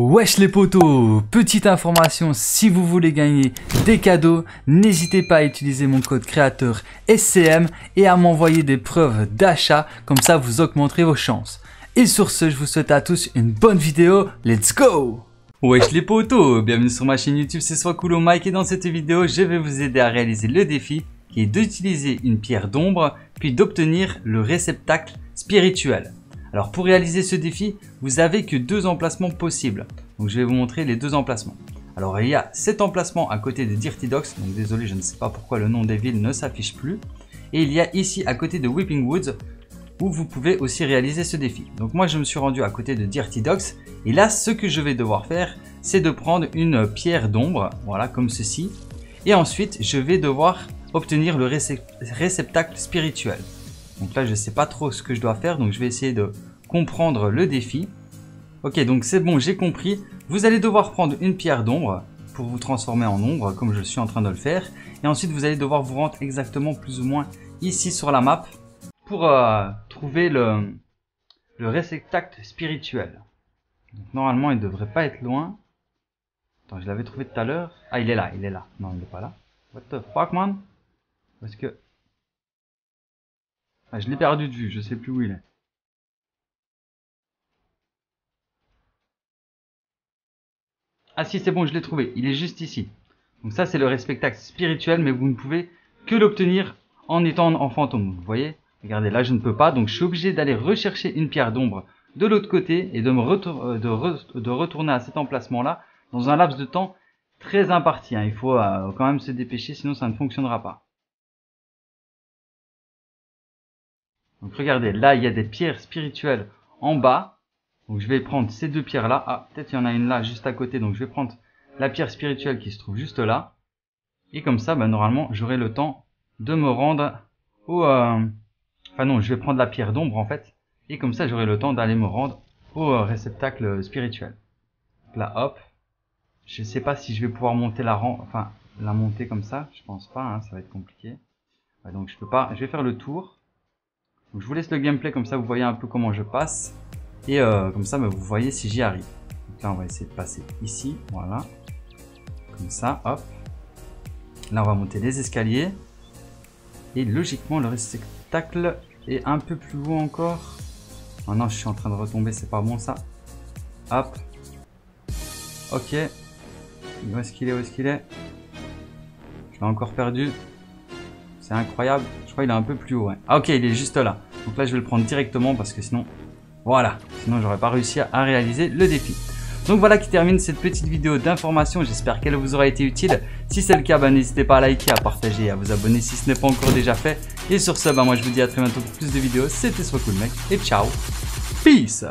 Wesh les potos Petite information, si vous voulez gagner des cadeaux, n'hésitez pas à utiliser mon code créateur SCM et à m'envoyer des preuves d'achat, comme ça vous augmenterez vos chances. Et sur ce, je vous souhaite à tous une bonne vidéo, let's go Wesh les potos Bienvenue sur ma chaîne YouTube, c'est Swakulo Mike et dans cette vidéo, je vais vous aider à réaliser le défi qui est d'utiliser une pierre d'ombre, puis d'obtenir le réceptacle spirituel. Alors pour réaliser ce défi, vous avez que deux emplacements possibles. Donc je vais vous montrer les deux emplacements. Alors il y a cet emplacement à côté de Dirty Docks, donc désolé je ne sais pas pourquoi le nom des villes ne s'affiche plus. Et il y a ici à côté de Whipping Woods où vous pouvez aussi réaliser ce défi. Donc moi je me suis rendu à côté de Dirty Docks et là ce que je vais devoir faire c'est de prendre une pierre d'ombre, voilà comme ceci. Et ensuite je vais devoir obtenir le réceptacle spirituel. Donc là, je ne sais pas trop ce que je dois faire, donc je vais essayer de comprendre le défi. Ok, donc c'est bon, j'ai compris. Vous allez devoir prendre une pierre d'ombre pour vous transformer en ombre, comme je suis en train de le faire. Et ensuite, vous allez devoir vous rendre exactement plus ou moins ici sur la map pour euh, trouver le, le réceptacle spirituel. Normalement, il ne devrait pas être loin. Attends, je l'avais trouvé tout à l'heure. Ah, il est là, il est là. Non, il n'est pas là. What the fuck, man? Parce que... Ah, je l'ai perdu de vue, je sais plus où il est. Ah si, c'est bon, je l'ai trouvé. Il est juste ici. Donc ça, c'est le respectacle spirituel, mais vous ne pouvez que l'obtenir en étant en fantôme. Vous voyez? Regardez, là, je ne peux pas. Donc, je suis obligé d'aller rechercher une pierre d'ombre de l'autre côté et de, me euh, retourner à cet emplacement-là dans un laps de temps très imparti. Hein. Il faut euh, quand même se dépêcher, sinon ça ne fonctionnera pas. Donc regardez, là il y a des pierres spirituelles en bas. Donc je vais prendre ces deux pierres là. Ah, peut-être il y en a une là juste à côté. Donc je vais prendre la pierre spirituelle qui se trouve juste là. Et comme ça, bah, normalement, j'aurai le temps de me rendre au... Euh... Enfin non, je vais prendre la pierre d'ombre en fait. Et comme ça, j'aurai le temps d'aller me rendre au euh, réceptacle spirituel. Donc là, hop. Je sais pas si je vais pouvoir monter la rang... Enfin, la monter comme ça. Je pense pas, hein, ça va être compliqué. donc je peux pas... Je vais faire le tour je vous laisse le gameplay comme ça vous voyez un peu comment je passe. Et euh, comme ça bah, vous voyez si j'y arrive. Donc là on va essayer de passer ici, voilà. Comme ça, hop. Là on va monter les escaliers. Et logiquement le réceptacle est un peu plus haut encore. Oh non je suis en train de retomber, c'est pas bon ça. Hop. Ok. Où est-ce qu'il est Où est-ce qu'il est? Je l'ai encore perdu. C'est incroyable. Je crois qu'il est un peu plus haut. Ah ok, il est juste là. Donc là, je vais le prendre directement parce que sinon, voilà. Sinon, j'aurais pas réussi à réaliser le défi. Donc voilà qui termine cette petite vidéo d'information. J'espère qu'elle vous aura été utile. Si c'est le cas, bah, n'hésitez pas à liker, à partager et à vous abonner si ce n'est pas encore déjà fait. Et sur ce, bah, moi je vous dis à très bientôt pour plus de vidéos. C'était soit cool mec et ciao. Peace.